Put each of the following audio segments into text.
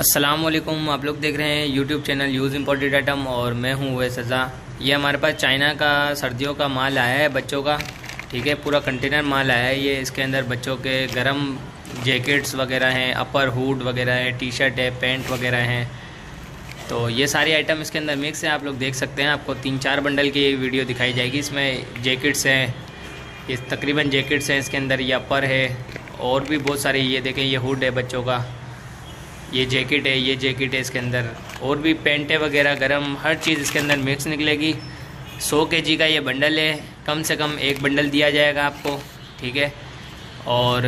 असलकुम आप लोग देख रहे हैं YouTube channel use imported item और मैं हूँ वह सज़ा ये हमारे पास चाइना का, सर्दियों का माल आया है बच्चों का, ठीक है? पूरा कंटेनर माल आया है ये, इसके अंदर बच्चों के गर्म जैकेट्स वगैरह हैं अपर हुड वगैरह है टी शर्ट है पैंट वगैरह हैं। तो ये सारी आइटम इसके अंदर मिक्स हैं, आप लोग देख सकते हैं। आपको तीन चार बंडल की वीडियो दिखाई जाएगी। इसमें जैकेट्स हैं, ये तकरीबन जैकेट्स हैं इसके अंदर, ये अपर है, और भी बहुत सारे, ये देखें, ये हुड है बच्चों का। ये जैकेट है, ये जैकेट है इसके अंदर। और भी पेंटें वगैरह गर्म, हर चीज़ इसके अंदर मिक्स निकलेगी। सौ के जी का ये बंडल है। कम से कम एक बंडल दिया जाएगा आपको, ठीक है? और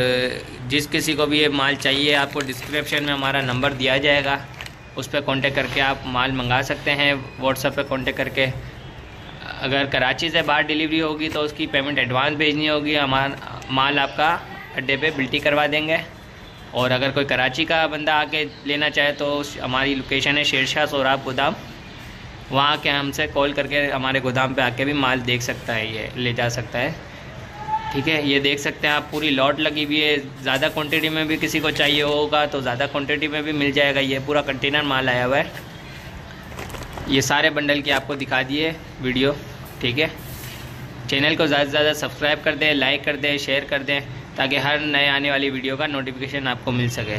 जिस किसी को भी ये माल चाहिए, आपको डिस्क्रिप्शन में हमारा नंबर दिया जाएगा। उस पर कॉन्टेक्ट करके आप माल मंगा सकते हैं। व्हाट्सएप पे कॉन्टेक्ट करके। अगर कराची से बाहर डिलीवरी होगी तो उसकी पेमेंट एडवांस भेजनी होगी। हमारा, माल आपका अड्डे पे बिल्टी करवा देंगे। और अगर कोई कराची का बंदा आके लेना चाहे तो हमारी लोकेशन है शेरशाह सोराब गोदाम। वहाँ के हमसे कॉल करके हमारे गोदाम पे आके भी माल देख सकता है ये, ले जा सकता है। ठीक है, ये देख सकते हैं आप, पूरी लॉट लगी हुई है। ज़्यादा क्वांटिटी में भी किसी को चाहिए होगा तो ज़्यादा क्वांटिटी में भी मिल जाएगा। ये पूरा कंटेनर माल आया हुआ है। ये सारे बंडल की आपको दिखा दिए वीडियो। ठीक है। चैनल को ज़्यादा से ज़्यादा सब्सक्राइब कर दें, लाइक कर दें, शेयर कर दें, ताकि हर नए आने वाली वीडियो का नोटिफिकेशन आपको मिल सके।